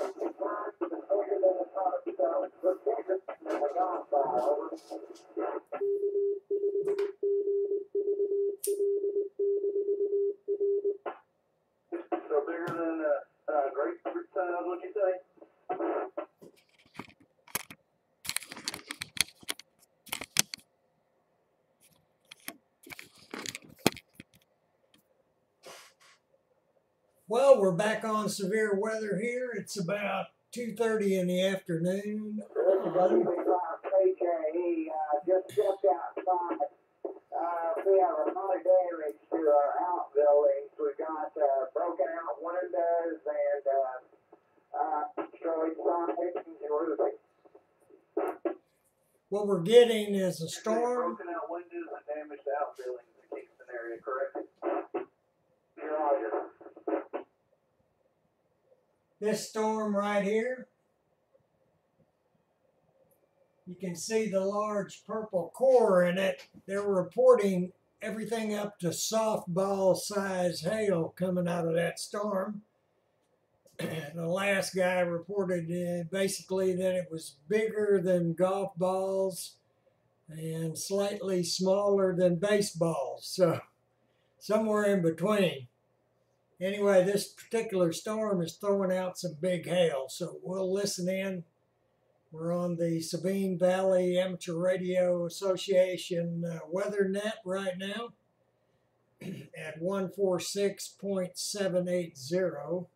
So bigger than a, a grapefruit size, what'd you say? Well, we're back on severe weather here. It's about 2.30 in the afternoon. Uh, just stepped outside. We have a lot of damage to our outbuildings. We got, broken out windows and, uh. What we're getting is a storm. Broken out windows and damaged outbuildings in the Kingston area, correct? Roger. This storm right here. You can see the large purple core in it. They're reporting everything up to softball size hail coming out of that storm. the last guy reported uh, basically that it was bigger than golf balls and slightly smaller than baseballs. So somewhere in between. Anyway, this particular storm is throwing out some big hail, so we'll listen in. We're on the Sabine Valley Amateur Radio Association uh, WeatherNet right now at 146.780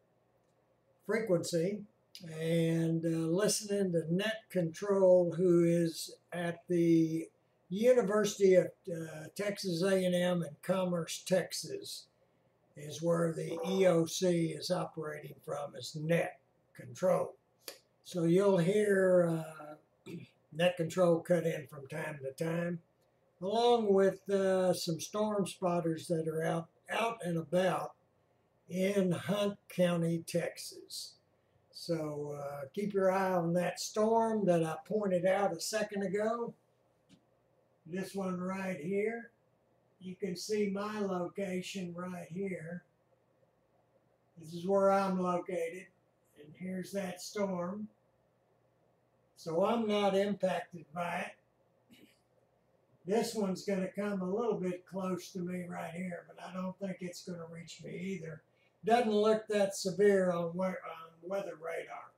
frequency and uh, listening to Net Control, who is at the University of uh, Texas A&M in Commerce, Texas, is where the EOC is operating from as Net Control. So you'll hear uh, Net Control cut in from time to time, along with uh, some storm spotters that are out out and about in Hunt County, Texas. So uh, keep your eye on that storm that I pointed out a second ago. This one right here. You can see my location right here. This is where I'm located. And here's that storm. So I'm not impacted by it. This one's going to come a little bit close to me right here, but I don't think it's going to reach me either. Doesn't look that severe on, we- on weather radar.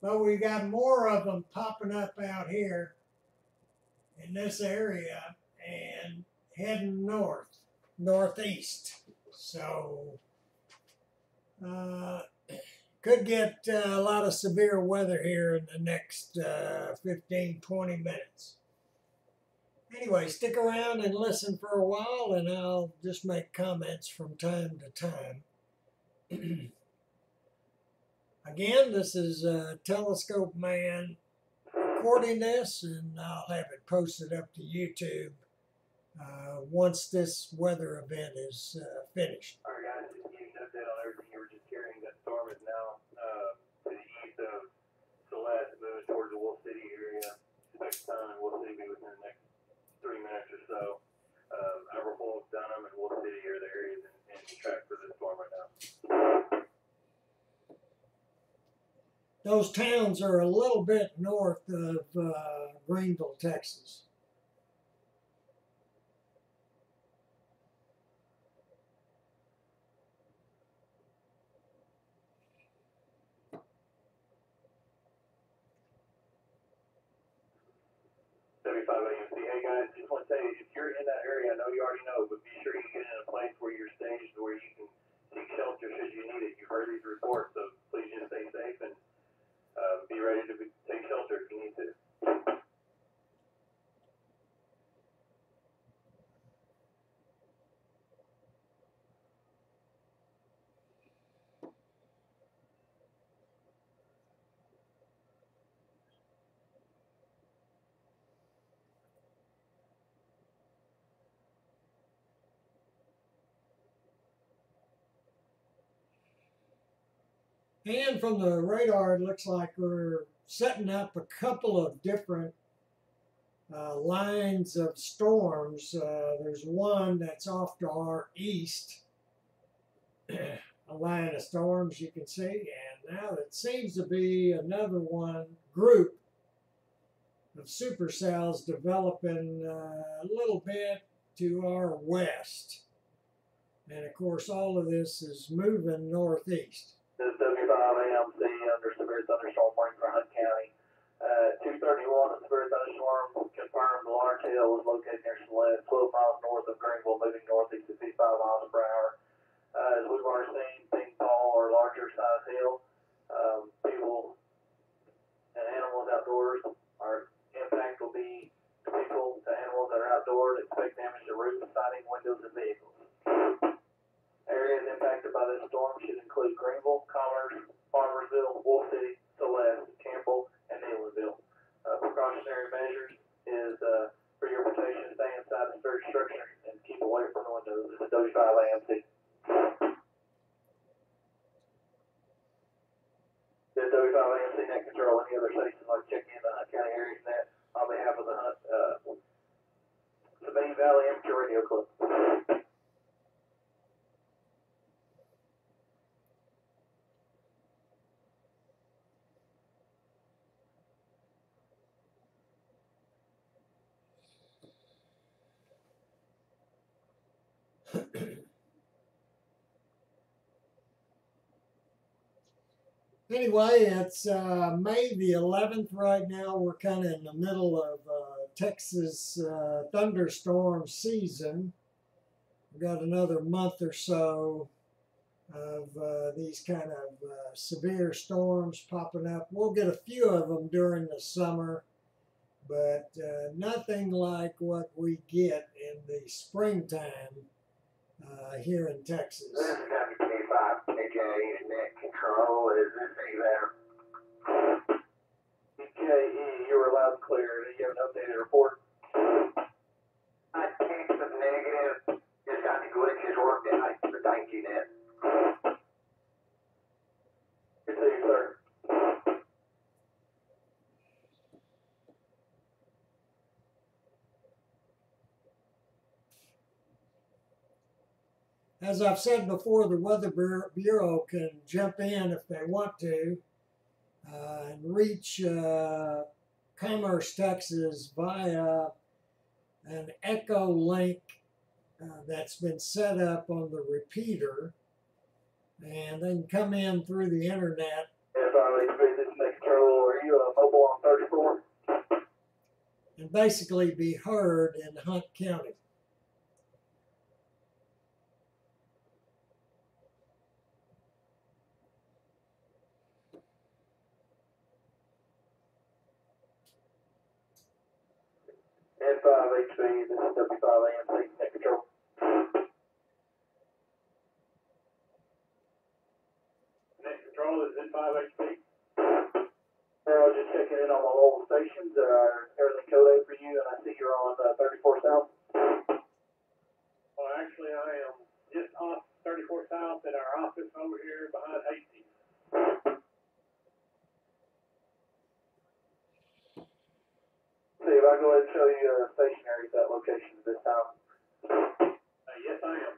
But we got more of them popping up out here in this area and heading north, northeast. So, uh, could get uh, a lot of severe weather here in the next uh, 15, 20 minutes. Anyway, stick around and listen for a while, and I'll just make comments from time to time. Again, this is uh, Telescope Man recording this, and I'll have it posted up to YouTube uh, once this weather event is uh, finished. Alright guys, just you an update on everything you were just hearing, that storm is now, uh, to the east of Celeste, moving towards the Wolf City area. Expect sun in Wolf City be within the next three minutes or so. Um, Everhole, Dunham, and Wolf City are the areas in, in track for this storm right now. Those towns are a little bit north of uh, Greenville, Texas. Seventy-five AMC. Hey guys, just want to say, if you're in that area, I know you already know, but be sure you get in a place where you're staged, where you can seek shelter should you need it. You've heard these reports, so please just stay safe and uh, be ready to be, take shelter if you need to. And from the radar, it looks like we're setting up a couple of different uh, lines of storms. Uh, there's one that's off to our east a line of storms, you can see, and now it seems to be another one group of supercells developing uh, a little bit to our west. And of course, all of this is moving northeast. This is W5AMC under severe thunderstorm warning for Hunt County. Uh, 231, a severe thunderstorm confirmed. The large hail was located near Celeste, 12 miles north of Greenville, moving northeast at 55 miles per hour. Uh, as we've already seen, big fall or larger size hail. Um, people and animals outdoors, our impact will be to people, to animals that are outdoors. Expect damage to roofs, siding, windows, and vehicles. Areas impacted by this storm should include Greenville, Commerce, Farmersville, Wolf City, Celeste, Campbell, and Neylandville. Uh, precautionary measures is uh, for your protection, stay inside the storage structure and keep away from windows. This is W5 AMC. This is W5 AMC net control. Any other stations like check in County Areas Net on behalf of the Hunt, uh, Sabine Valley Amateur Radio Club. Anyway, it's uh, May the 11th right now. We're kind of in the middle of uh, Texas uh, thunderstorm season. We've got another month or so of uh, these kind of uh, severe storms popping up. We'll get a few of them during the summer, but uh, nothing like what we get in the springtime here in Texas. W25 KJ net control. Is this any better? You were loud and clear. Do you have an updated report? I text of negative. Just got the glitches worked out. Thank you, Ned. Good to see you, sir. As I've said before, the Weather Bureau- can jump in if they want to uh, and reach uh, Commerce, Texas via an EchoLink uh, that's been set up on the repeater. And they can come in through the internet FIHB, this is Nick Are you mobile on 34? and basically be heard in Hunt County. N5HB, this is W5AMC, Net Control. Net Control, is N5HB. I was just checking in on my local stations. Are everything coded for you? And I see you're on uh, 34 South. Well, actually, I am just off 34 South at our office over here behind Hastings. See if I go ahead and show you uh, stationary at that location this time. Uh, yes, I am.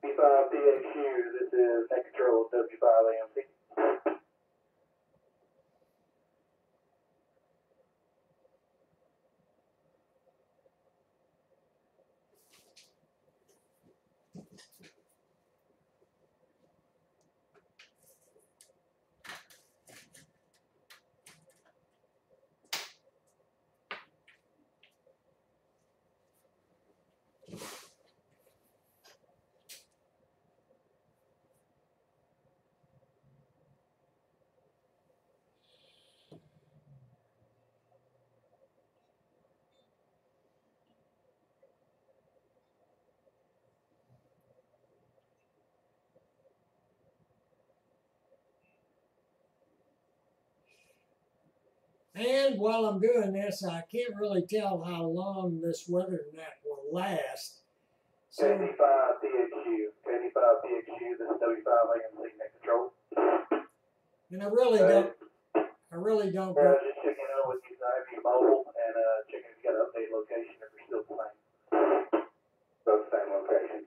B5 DHU, this is Net Control W5AMC. And while I'm doing this, I can't really tell how long this weather net will last. So KD5 DHU, KD5 DHU, this is W5AMC Net Control. And I really don't, I really don't Yeah, go. just checking out with you, Ivy Mobile, and, uh, checking if you got an update location, if you're still playing. Both same location.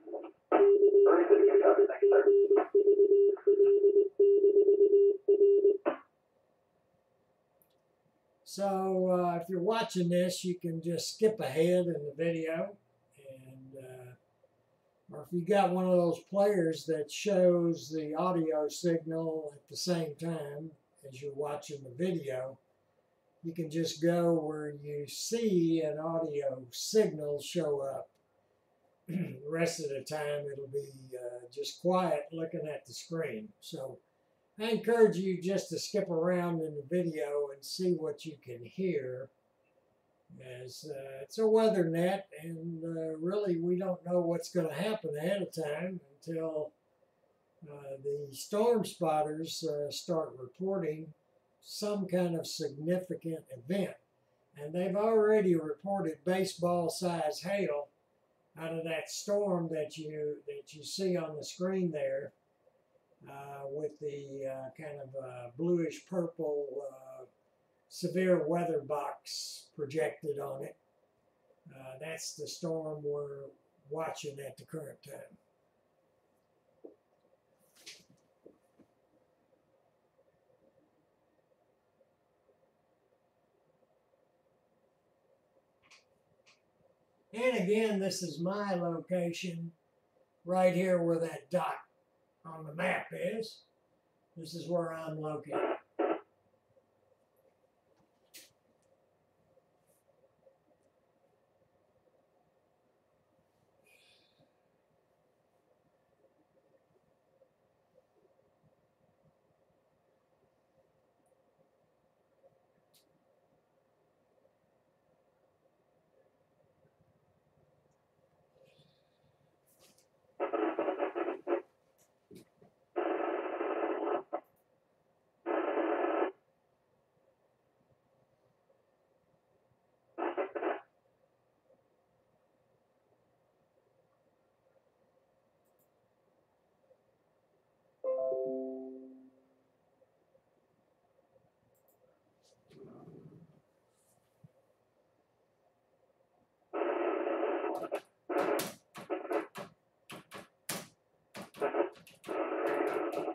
Very good, good job, thank you, sir. So uh, if you're watching this, you can just skip ahead in the video, and uh, or if you got one of those players that shows the audio signal at the same time as you're watching the video, you can just go where you see an audio signal show up. the rest of the time, it'll be uh, just quiet looking at the screen. So. I encourage you just to skip around in the video and see what you can hear. As uh, it's a weather net, and uh, really we don't know what's going to happen ahead of time until uh, the storm spotters uh, start reporting some kind of significant event. And they've already reported baseball-sized hail out of that storm that you that you see on the screen there with the uh, kind of uh, bluish purple uh, severe weather box projected on it. That's the storm we're watching at the current time. And again, this is my location right here where that dot on the map is. This is where I'm located. N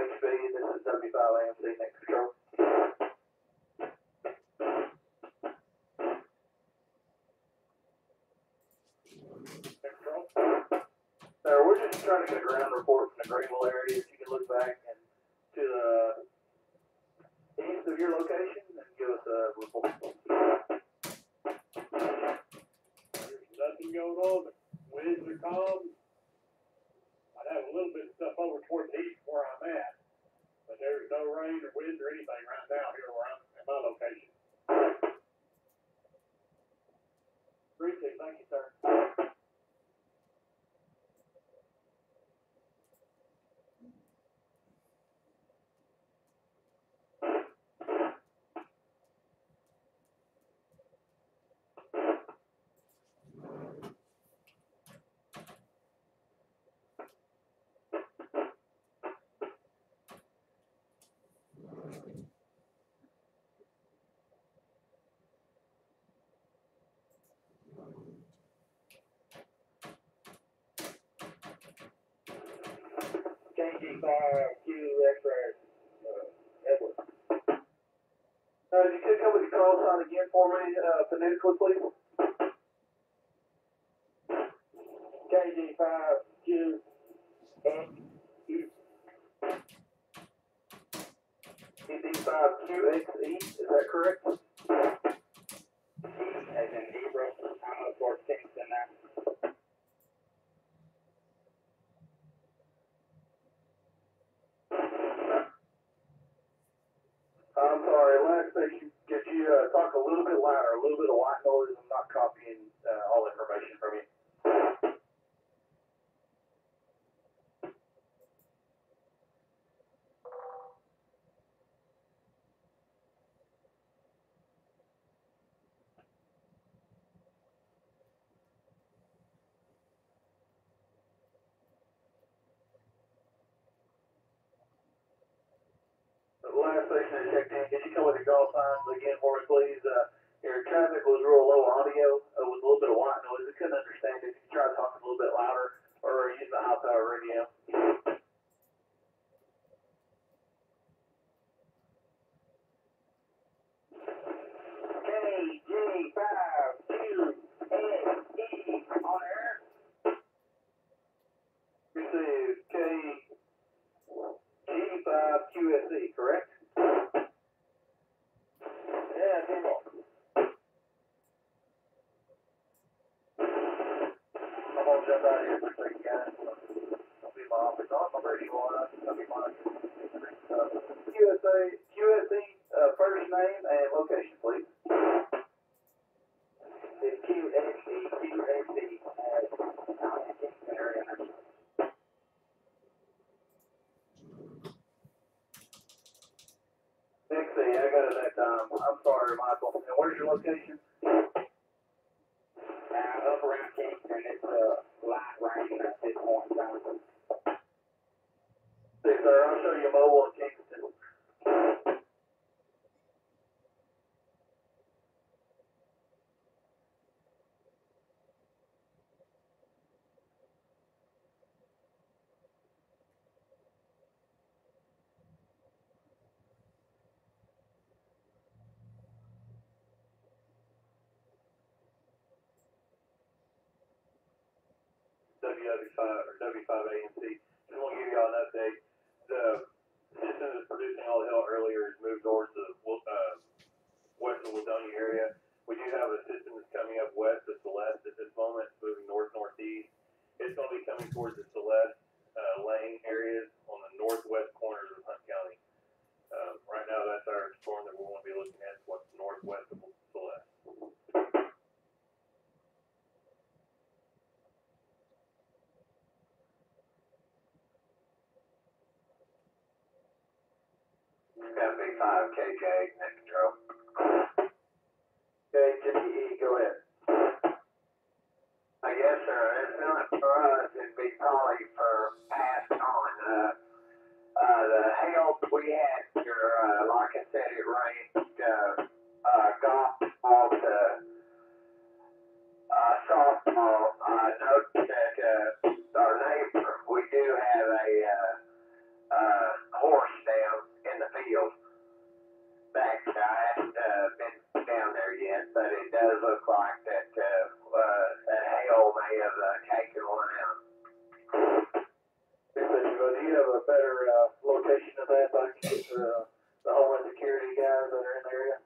HB, this is W five AMC, next. Control. Sir, we're just trying to get a ground report from the Greenville area, if you can look back and to the east of your location and give us a report. There's nothing going on. The winds are calm. I'd have a little bit of stuff over toward the east where I'm at, but there's no rain or wind or anything right now here where I'm at my location. Appreciate it, thank you, sir. KG five Q X-ray, uh, if you could come with your call sign again for me, uh, phonetically, please? KG five Q, ED five QXE, is that correct? outline or a little bit of white noise. I'm not copying uh, all information from you. last section of check-in. Can you come with the golf signs again for us, please? Uh, your traffic was real low audio, with a little bit of white noise. I couldn't understand it. you try talking a little bit louder or use the high power radio. about it. WW5 or W5ANC. Just want to give y'all an update. The system that's producing all the hell earlier has moved towards the uh, west of Ladonia area. We do have a system that's coming up west of Celeste at this moment, moving north northeast. It's going to be coming towards the Celeste uh, Lane areas on the northwest corners of Hunt County. Um, right now, that's our storm that we want to be looking at. What's northwest of Celeste. FB5 KJ, net control. Okay, KGE, go ahead. I guess, sir, it's not for us, it'd be probably for passed on, uh, uh, the hail we had here, uh, like I said, it rained, uh, uh, golf ball to, uh, softball. I noticed that, uh, our neighbor, we do have a, uh, uh, horse down in the field. Back, I haven't, uh, been down there yet, but it does look like that, uh, uh, that hail may have, uh, taken one out. Yes, sir. Well, do you have a better uh, location of that? I can get the, the Homeland Security guys that are in the area.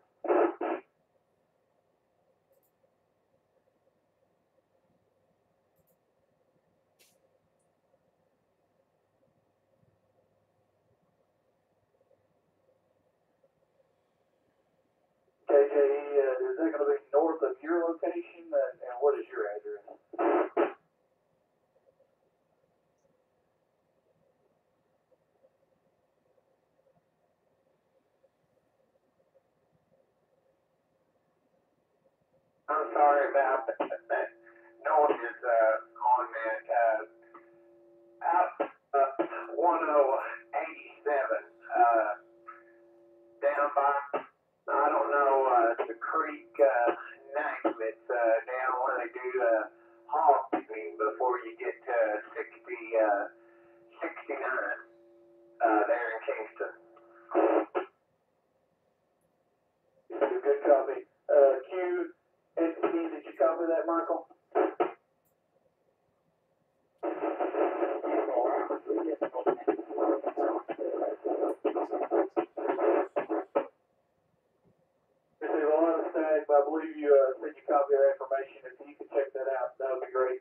KJE, uh, is that going to be north of your location? And, and what is your address? I'm sorry about that, that noise is, uh, on that, uh, out, uh, one oh eighty-seven, uh, down by, I don't know, uh, the creek, uh, name, it's, uh, down where they do, uh, hogging before you get to sixty, uh, sixty-nine, uh, there in Kingston. Good copy. Uh, Q, copy that, Michael? Mr. Stagg, I believe you, uh, sent you copy that information. If you could check that out, that would be great.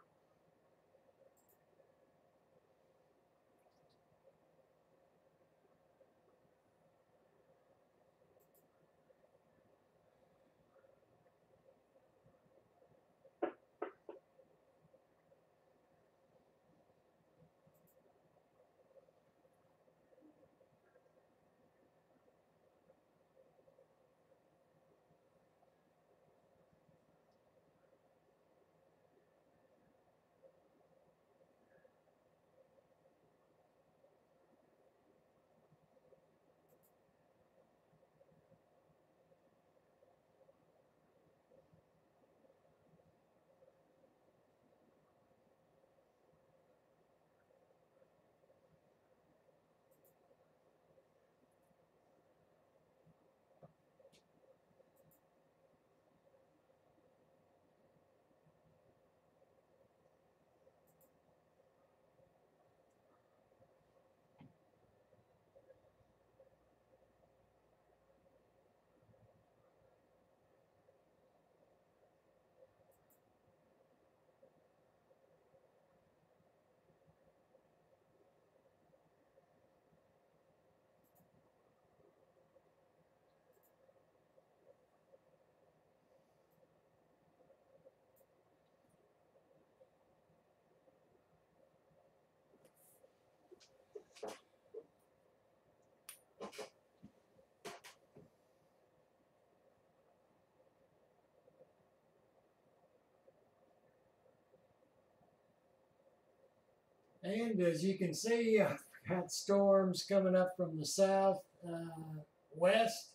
And as you can see, I've got storms coming up from the south, uh, west,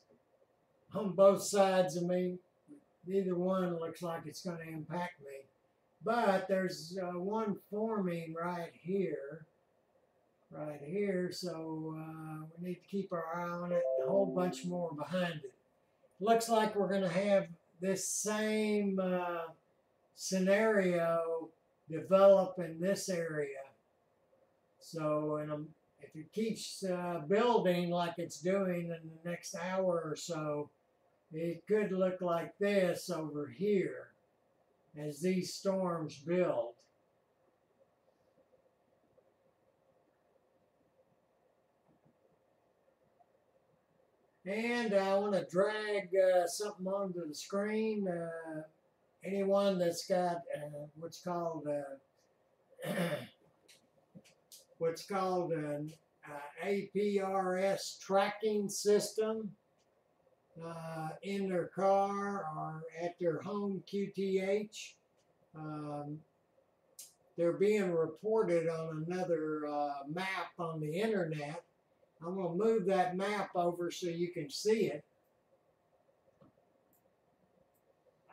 on both sides of me. Neither one looks like it's going to impact me. But there's uh, one forming right here, right here, so uh, we need to keep our eye on it and a whole bunch more behind it. Looks like we're going to have this same uh, scenario develop in this area. So, and um, if it keeps uh, building like it's doing in the next hour or so, it could look like this over here as these storms build. And I want to drag uh, something onto the screen. Uh, anyone that's got uh, what's called uh, what's called an uh, APRS tracking system uh, in their car or at their home QTH. Um, they're being reported on another uh, map on the internet. I'm going to move that map over so you can see it.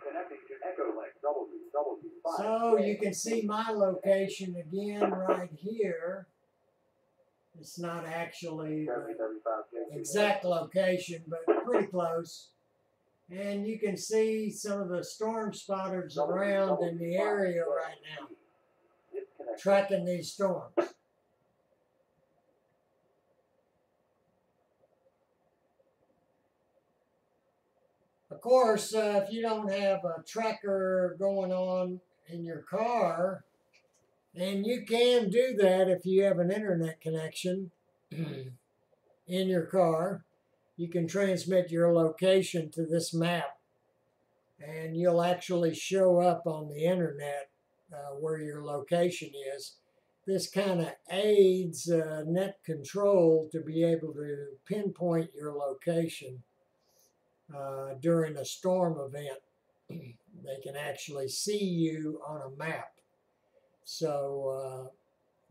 Connecting to Echo Link, W, W, So you can see my location again right here. It's not actually the exact location, but pretty close. And you can see some of the storm spotters around in the area right now, tracking these storms. Of course, uh, if you don't have a tracker going on in your car, and you can do that if you have an internet connection in your car. You can transmit your location to this map, and you'll actually show up on the internet uh, where your location is. This kind of aids uh, net control to be able to pinpoint your location uh, during a storm event. they can actually see you on a map. So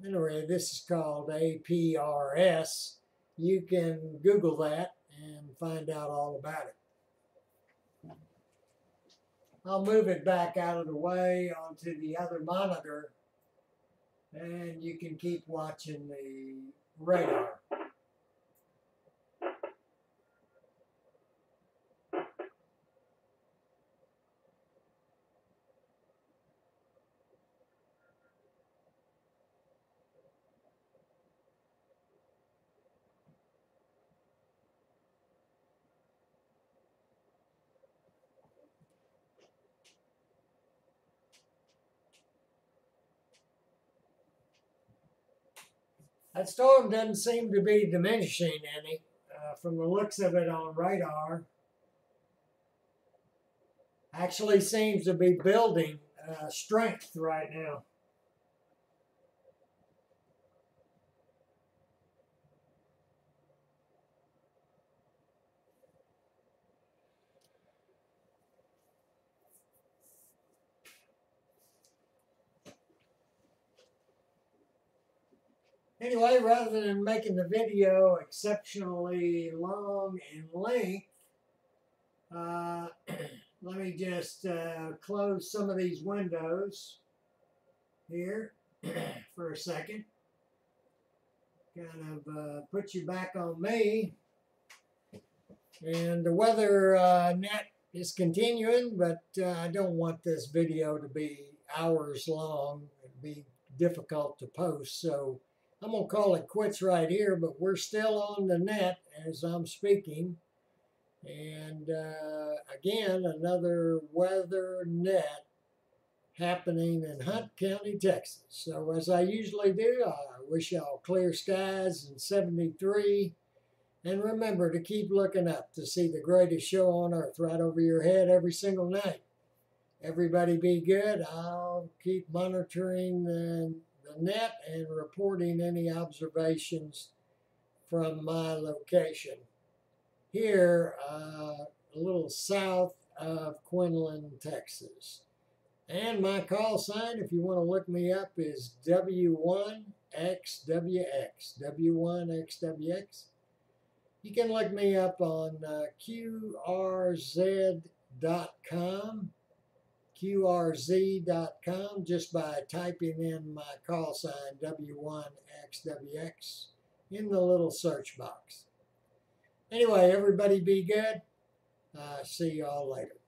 uh, anyway, this is called APRS. You can Google that and find out all about it. I'll move it back out of the way onto the other monitor and you can keep watching the radar. That storm doesn't seem to be diminishing any uh, from the looks of it on radar. Actually seems to be building uh, strength right now. Anyway, rather than making the video exceptionally long in length, uh, let me just uh, close some of these windows here for a second. Kind of uh, put you back on me. And the weather uh, net is continuing, but uh, I don't want this video to be hours long. It'd be difficult to post, so I'm going to call it quits right here, but we're still on the net as I'm speaking. And uh, again, another weather net happening in Hunt County, Texas. So as I usually do, I wish y'all clear skies and 73. And remember to keep looking up to see the greatest show on earth right over your head every single night. Everybody be good. I'll keep monitoring the the net and reporting any observations from my location. Here, uh, a little south of Quinlan, Texas. And my call sign, if you want to look me up, is W1 W1XWX. W1XWX. You can look me up on uh, QRZ.com. QRZ.com just by typing in my call sign W1XWX in the little search box. Anyway, everybody be good. Uh, see y'all later.